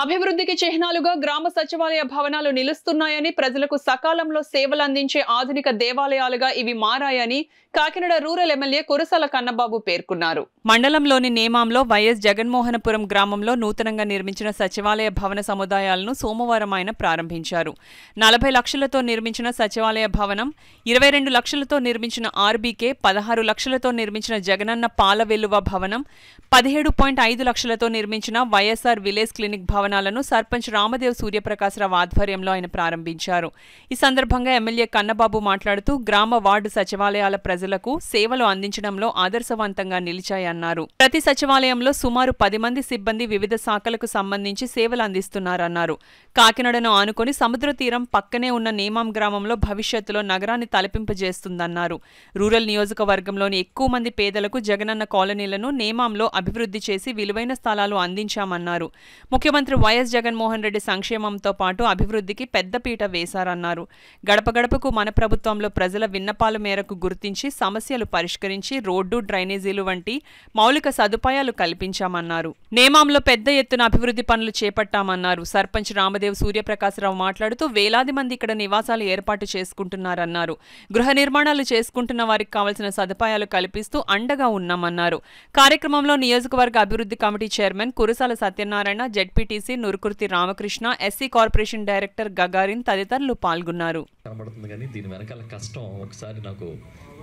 అభివృద్ధికి చిహ్నాలుగా గ్రామ సచివాలయ భవనాలు నిలుస్తున్నాయని ప్రజలకు సకాలంలో సేవలు అందించే ఆధునిక దేవాలయాలుగా ఇవి మారాయని కాకినాడ రూరల్ ఎమ్మెల్యే కురసాల కన్నబాబు పేర్కొన్నారు. మండలంలోని నేమాంలో వైఎస్ జగన్మోహనపురం గ్రామంలో నూతనంగా నిర్మించిన సచివాలయ భవన సముదాయాలను సోమవారం ఆయన ప్రారంభించారు. నలభై లక్షలతో నిర్మించిన సచివాలయ భవనం ఇరవై రెండు లక్షలతో నిర్మించిన ఆర్బీకే పదహారు లక్షలతో నిర్మించిన జగనన్న పాల వెల్లువ భవనం పదిహేడు పాయింట్ ఐదు లక్షలతో నిర్మించిన వైఎస్ఆర్ విలేజ్ క్లినిక్ భవనం భవనాలను సర్పంచ్ రామదేవ్ సూర్యప్రకాశరావు ఆధ్వర్యంలో ఆయన ప్రారంభించారు. ఈ సందర్భంగా ఎమ్మెల్యే కన్నబాబు మాట్లాడుతూ గ్రామ వార్డు సచివాలయాల ప్రజలకు సేవలు అందించడంలో ఆదర్శవంతంగా నిలిచాయన్నారు. ప్రతి సచివాలయంలో సుమారు పది మంది సిబ్బంది వివిధ శాఖలకు సంబంధించి సేవలు అందిస్తున్నారన్నారు. కాకినాడను ఆనుకొని సముద్ర తీరం పక్కనే ఉన్న నేమాం గ్రామంలో భవిష్యత్తులో నగరాన్ని తలపింపజేస్తుందన్నారు. రూరల్ నియోజకవర్గంలోని ఎక్కువ మంది పేదలకు జగనన్న కాలనీలను నేమాంలో అభివృద్ధి చేసి విలువైన స్థలాలు అందించామన్నారు. ముఖ్యమంత్రి వైఎస్ జగన్మోహన్ రెడ్డి సంక్షేమంతో పాటు అభివృద్ధికి పెద్దపీట వేశారన్నారు. గడప గడపకు మన ప్రభుత్వంలో ప్రజల విన్నపాల మేరకు గుర్తించి సమస్యలు పరిష్కరించి రోడ్డు డ్రైనేజీలు వంటి మౌలిక సదుపాయాలు కల్పించామన్నారు. నేమాంలో పెద్ద ఎత్తున అభివృద్ధి పనులు చేపట్టామన్నారు. సర్పంచ్ రామదేవ్ సూర్యప్రకాశరావు మాట్లాడుతూ వేలాది మంది ఇక్కడ నివాసాలు ఏర్పాటు చేసుకుంటున్నారన్నారు. గృహ నిర్మాణాలు చేసుకుంటున్న వారికి కావలసిన సదుపాయాలు కల్పిస్తూ అండగా ఉన్నామన్నారు. కార్యక్రమంలో నియోజకవర్గ అభివృద్ధి committee chairman Kurasala Satyanarayana ZPTC Nurukurthi Ramakrishna SC corporation director Gagarin తదితరులు పాల్గొన్నారు. కనబడుతుంది కానీ దీని వెనకాల కష్టం ఒకసారి నాకు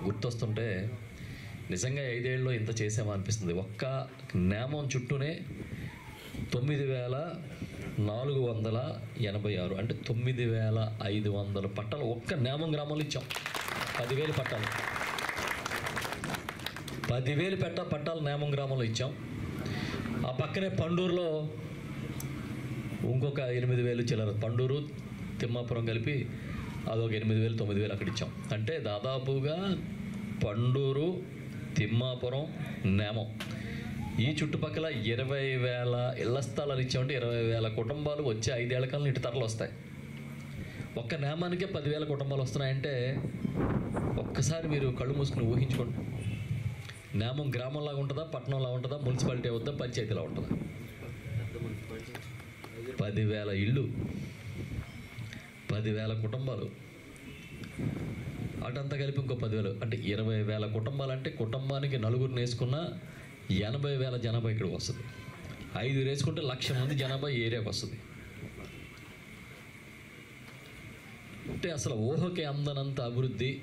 గుర్తొస్తుంటే నిజంగా ఐదేళ్ళలో ఇంత చేసామా అనిపిస్తుంది. ఒక్క నేమం చుట్టూనే తొమ్మిది వేల నాలుగు వందల ఎనభై ఆరు అంటే తొమ్మిది వేల ఐదు వందల పట్టాలు ఒక్క నేమం గ్రామంలో ఇచ్చాం. పదివేలు పట్టాలు. పదివేలు పెట్ట పట్టాలు నేమం గ్రామంలో ఇచ్చాం. ఆ పక్కనే పండూరులో ఇంకొక ఎనిమిది వేలు చిల్లర. పండూరు తిమ్మాపురం కలిపి అదొక ఎనిమిది వేలు తొమ్మిది వేలు అక్కడ ఇచ్చాం. అంటే దాదాపుగా పండూరు తిమ్మాపురం నేమం. ఈ చుట్టుపక్కల ఇరవై వేల ఇళ్ళ స్థలాలు ఇచ్చామంటే ఇరవై వేల కుటుంబాలు వచ్చే ఐదేళ్ళ కాలం ఇటు తరలు వస్తాయి. ఒక్క నేమానికే పదివేల కుటుంబాలు వస్తున్నాయంటే ఒక్కసారి మీరు కళ్ళు మూసుకుని ఊహించుకోండి. నేమం గ్రామంలాగా ఉంటుందా పట్టణంలా ఉంటుందా మున్సిపాలిటీ అవుతుందా పంచాయతీలా ఉంటుందా? పదివేల ఇళ్ళు పదివేల కుటుంబాలు. అటంతా కలిపి ఇంకో పదివేలు అంటే ఇరవై వేల కుటుంబాలు అంటే కుటుంబానికి నలుగురిని వేసుకున్న ఎనభై వేల జనాభా ఇక్కడికి వస్తుంది. ఐదు వేసుకుంటే లక్ష మంది జనాభా ఏరియాకి వస్తుంది. అంటే అసలు ఊహకి అందనంత అభివృద్ధి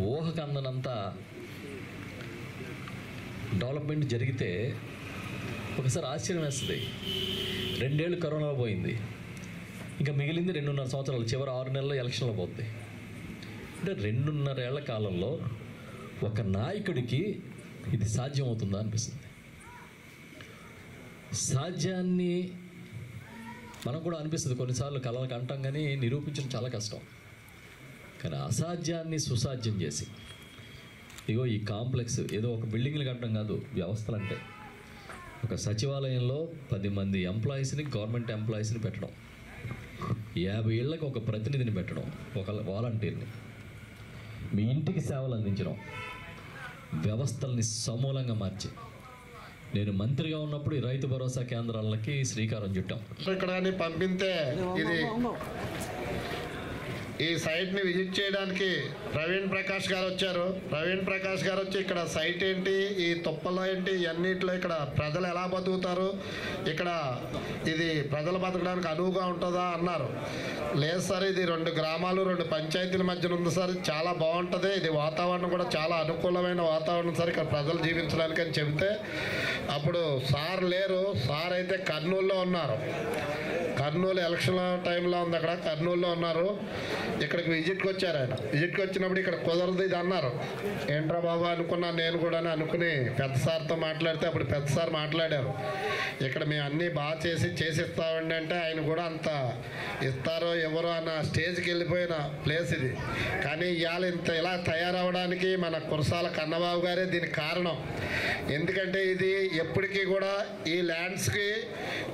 ఊహకి అందనంత డెవలప్మెంట్ జరిగితే ఒకసారి ఆశ్చర్యం వేస్తుంది. రెండేళ్ళు కరోనా పోయింది. ఇంకా మిగిలింది రెండున్నర సంవత్సరాలు చివరి ఆరు నెలల్లో ఎలక్షన్లో పోతుంది అంటే రెండున్నరేళ్ళ కాలంలో ఒక నాయకుడికి ఇది సాధ్యమవుతుందా అనిపిస్తుంది. సాధ్యాన్ని మనం కూడా అనిపిస్తుంది కొన్నిసార్లు కళలకు అంటాం కానీ నిరూపించడం చాలా కష్టం. కానీ అసాధ్యాన్ని సుసాధ్యం చేసి ఇగో ఈ కాంప్లెక్స్ ఏదో ఒక బిల్డింగ్లు కట్టడం కాదు వ్యవస్థలు అంటే. ఒక సచివాలయంలో పది మంది ఎంప్లాయీస్ని గవర్నమెంట్ ఎంప్లాయీస్ని పెట్టడం. యాభై ఏళ్ళకి ఒక ప్రతినిధిని పెట్టడం ఒక వాలంటీర్ని. మీ ఇంటికి సేవలు అందించడం వ్యవస్థల్ని సమూలంగా మార్చి. నేను మంత్రిగా ఉన్నప్పుడు ఈ రైతు భరోసా కేంద్రాలకి శ్రీకారం చుట్టాం. ఇక్కడ పంపితే ఇది ఈ సైట్ని విజిట్ చేయడానికి ప్రవీణ్ ప్రకాష్ గారు వచ్చారు. ప్రవీణ్ ప్రకాష్ గారు వచ్చి ఇక్కడ సైట్ ఏంటి ఈ తుప్పలో ఏంటి ఇవన్నిట్లో ఇక్కడ ప్రజలు ఎలా బతుకుతారు ఇక్కడ ఇది ప్రజలు బతకడానికి అనువుగా ఉంటుందా అన్నారు. లేదు సార్ ఇది రెండు గ్రామాలు రెండు పంచాయతీల మధ్యన ఉంది సార్. చాలా బాగుంటుంది. ఇది వాతావరణం కూడా చాలా అనుకూలమైన వాతావరణం సార్ ఇక్కడ ప్రజలు జీవించడానికి అని చెబితే. అప్పుడు సార్ లేరు. సార్ అయితే కర్నూలులో ఉన్నారు. కర్నూలు ఎలక్షన్ టైంలో ఉంది అక్కడ. కర్నూలులో ఉన్నారు. ఇక్కడికి విజిట్కి వచ్చారు ఆయన. విజిట్కి వచ్చినప్పుడు ఇక్కడ కుదరదు ఇది అన్నారు. ఏంట్రా బాబు అనుకున్నాను నేను కూడా అనుకుని పెద్ద సార్తో మాట్లాడితే అప్పుడు పెద్ద సార్ మాట్లాడారు. ఇక్కడ మేము అన్నీ బాగా చేసి చేసిస్తామండి అంటే ఆయన కూడా అంత ఇస్తారో ఎవరో అన్న స్టేజ్కి వెళ్ళిపోయిన ప్లేస్ ఇది. కానీ ఇవాళ ఇంత ఇలా తయారవడానికి మన కురసాల కన్నబాబు గారే దీనికి కారణం. ఎందుకంటే ఇది ఎప్పటికీ కూడా ఈ ల్యాండ్స్కి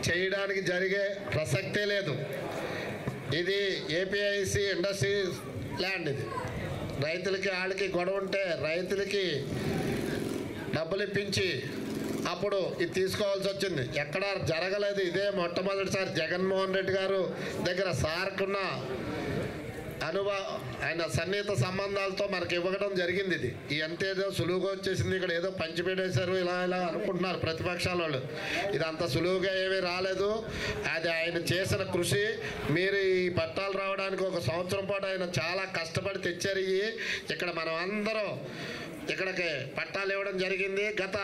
చేయడానికి జరిగే ప్రసక్తే లేదు. ఇది ఏపీఐసి ఇండస్ట్రీ ల్యాండ్ ఇది. రైతులకి వాళ్ళకి గొడవ ఉంటే రైతులకి డబ్బులు ఇప్పించి అప్పుడు ఇది తీసుకోవాల్సి వచ్చింది. ఎక్కడ జరగలేదు ఇదే మొట్టమొదటిసారి జగన్మోహన్ రెడ్డి గారు దగ్గర సార్కున్న అనుభవ ఆయన సన్నిహిత సంబంధాలతో మనకి ఇవ్వడం జరిగింది ఇది. ఈ అంతేదో సులువుగా వచ్చేసింది. ఇక్కడ ఏదో పంచిపెట్టేశారు ఇలా ఇలా అనుకుంటున్నారు ప్రతిపక్షాల వాళ్ళు. ఇది అంత సులువుగా ఏమీ రాలేదు. అది ఆయన చేసిన కృషి. మీరు ఈ పట్టాలు రావడానికి ఒక సంవత్సరం పాటు ఆయన చాలా కష్టపడి తెచ్చారు. ఇక్కడ మనం అందరం ఇక్కడికి పట్టాలు ఇవ్వడం జరిగింది. గత